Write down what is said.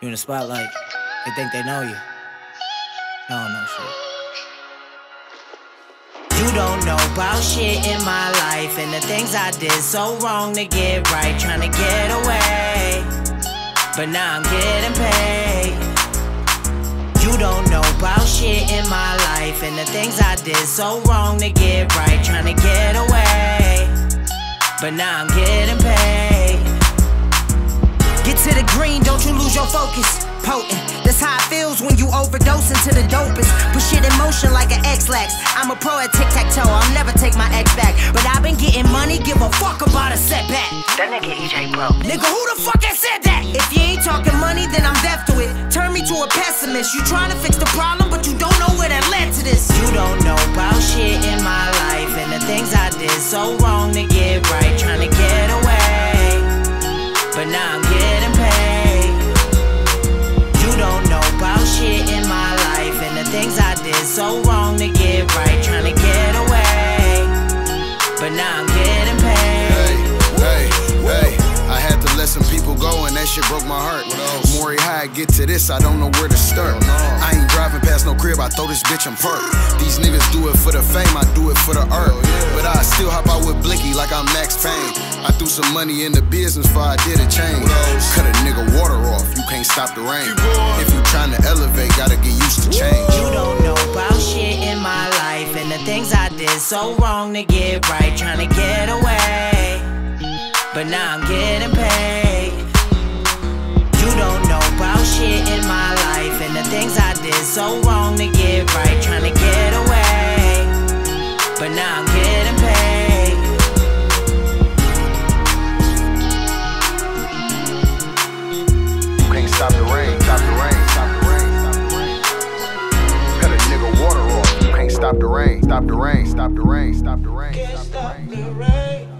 You in the spotlight. They think they know you. Don't know shit. You don't know about shit in my life and the things I did so wrong to get right, trying to get away. But now I'm getting paid. You don't know about shit in my life and the things I did so wrong to get right, trying to get away. But now I'm getting don't you lose your focus. Potent, that's how it feels when you overdose into the dopest. Put shit in motion like an Ex-Lax. I'm a pro at tic-tac-toe, I'll never take my ex back. But I've been getting money, give a fuck about a setback. That nigga EJ Bro. Nigga, who the fuck has said that? If you ain't talking money, then I'm deaf to it. Turn me to a pessimist. You trying to fix the problem, things I did so wrong to get right. Trying to get away, but now I'm getting paid. Hey, hey, hey. I had to let some people go and that shit broke my heart. Mauri, how I get to this, I don't know where to start. I ain't driving past no crib, I throw this bitch in park. These niggas do it for the fame, I do it for the art. But I still hop out with Blicky like I'm Max Payne. I threw some money in the business before I did a change. Cut a nigga water off, you can't stop the rain. If you trying to elevate, gotta get used to change. Things I did so wrong to get right, trying to get away. But now I'm getting paid. You don't know about shit in my life and the things I did so wrong to get right, trying to get away. But now I'm stop the rain, stop the rain, stop the rain, stop the rain, stop the rain.